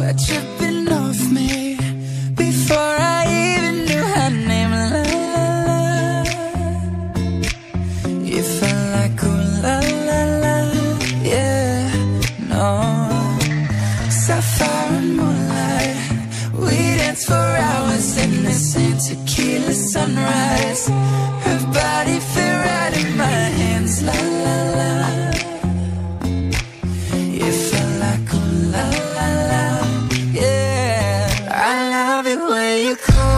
rain when you call